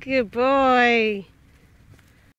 Good boy.